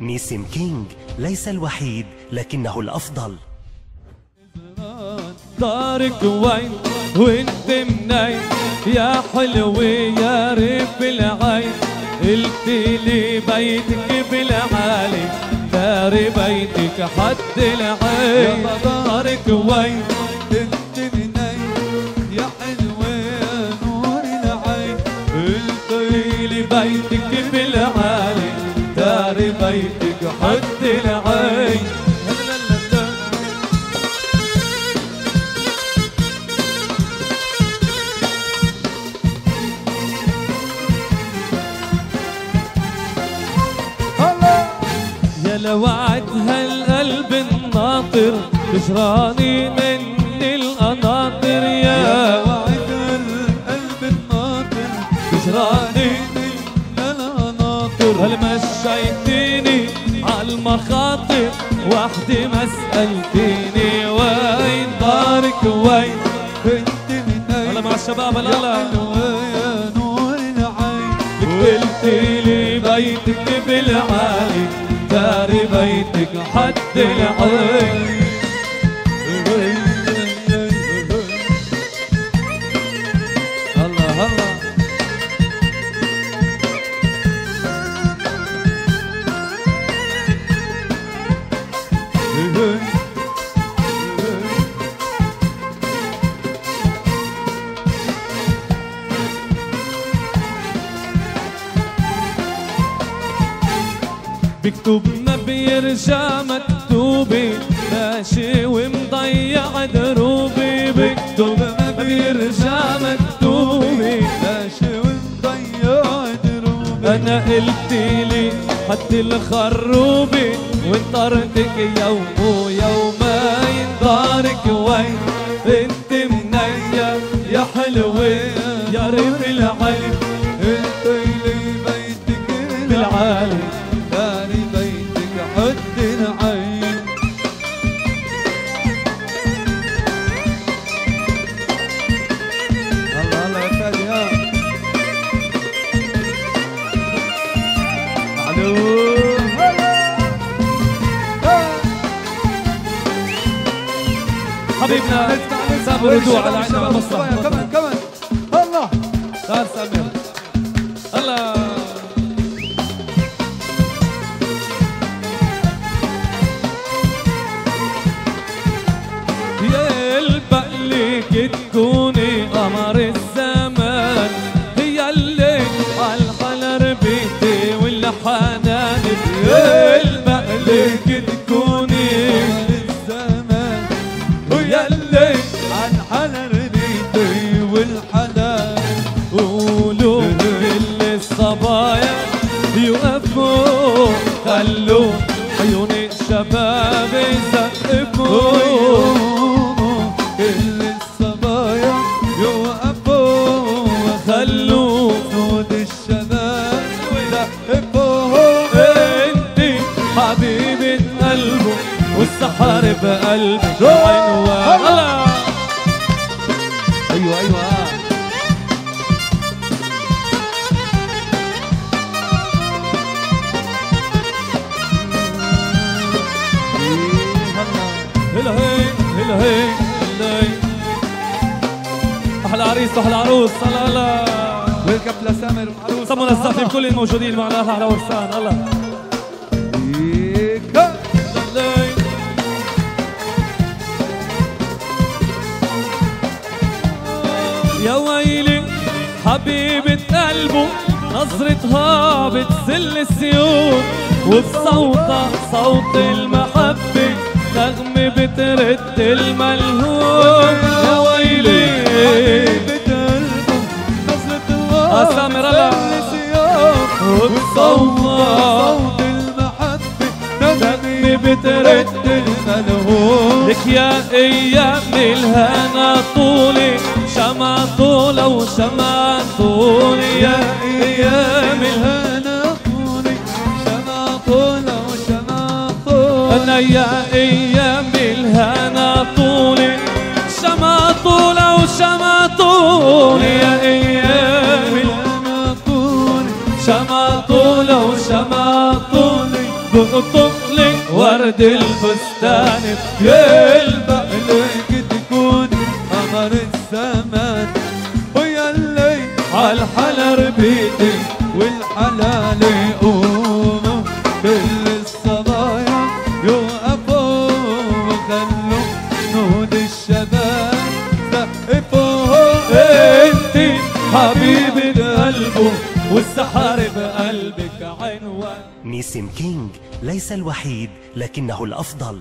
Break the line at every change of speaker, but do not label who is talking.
نيسم كينج ليس الوحيد لكنه الأفضل.
دارك وين وانت منين؟ يا حلوة يا ريف العين. قلت لي بيتك بالعالي داري بيتك حد العين. دارك وين بيتك حد العين يا لوعد هالقلب الناطر تجراني من القناطر يا
وعد القلب الناطر
تجراني
من القناطر
هل عالمخاطر وحدي ما سألتيني وين دارك وين؟
انت منين
هلا مع الشباب
يا
هلا.
حلوة يا نور العين.
قلت لي بيتك بالعالي داري بيتك حد العين. بكتب ما بيرجع مكتوبي ماشي ومضيع دروبي. بكتب ما بيرجع مكتوبي
ماشي ومضيع دروبي.
أنا قلت لي حد الخروبي وانطرتك يوم ويومين دارك وين. انت منين يا- يا حلوة يا ريف العين.
حد العين الله الله يا ها. معلوم.
حبيبنا على عين المسرح
كمان كمان. الله.
تعال سامر. البقلك تكوني قمر الزمان هي اللي عالحلا ربيتي والحنان بقلبك عنوان. الله. أيوه أيوه. هلا هي هلا هي هلا. أحلى عريس واحلى عروس. هلا هلا
ويلكم لسامر معروف
سمونا الزفة بكل الموجودين معنا أحلى ورسان هلا نظرتها بتسل السيوف وبصوتها صوت المحبة نغمة بترد الملهوف يا ويلي سامر، هلا. وبصوتها
صوت المحبة
نغمة بترد
الملهوف
لك يا أيام الهنا طولي شمع طولة أنا يا أيام الهنا
طولي. شمع طولة وشمع
طولي يا أيام
الهنا طولي.
شمع طولة وشمع طولي. بقطف لك ورد البستان. بيلبق
ليك تكون قمر الزمان. ويا اللي
عالحلا ربيتي
والحلال يقوموا
حبيبي بقلبه والسحر بقلبك عنوان.
نيسم كينج ليس الوحيد لكنه الأفضل.